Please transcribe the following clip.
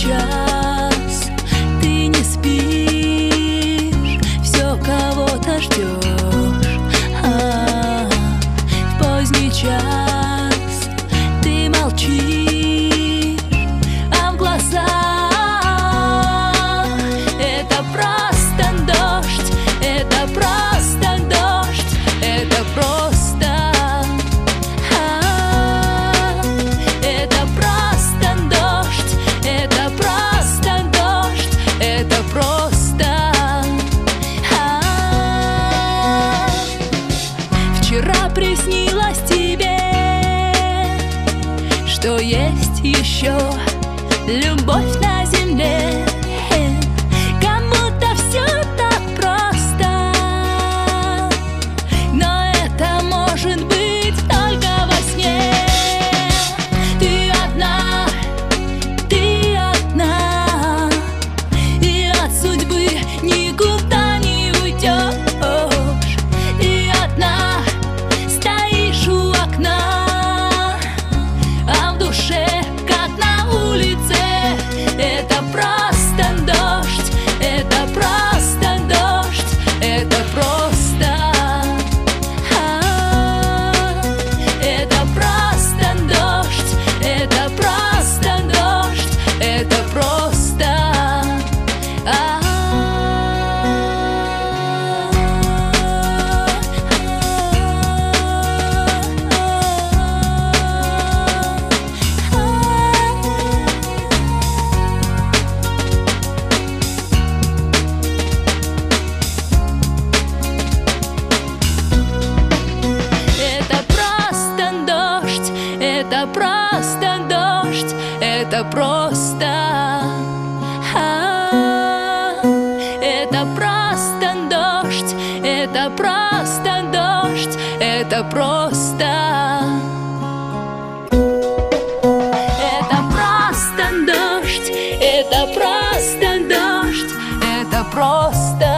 try приснилось тебе, что есть еще любовь на Это просто дождь, это просто... А, это просто дождь, это просто дождь, это просто... Это просто дождь, это просто дождь, это просто...